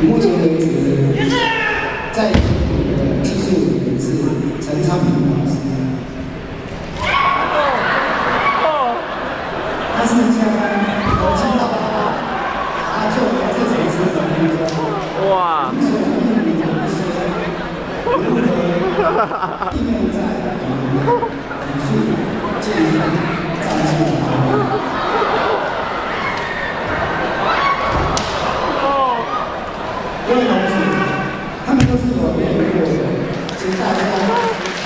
目前为止呢，在技术是陈昌平老师，他是加班，我知他做的这几次，哇，各位同事，他们都是我们的会员，请大家。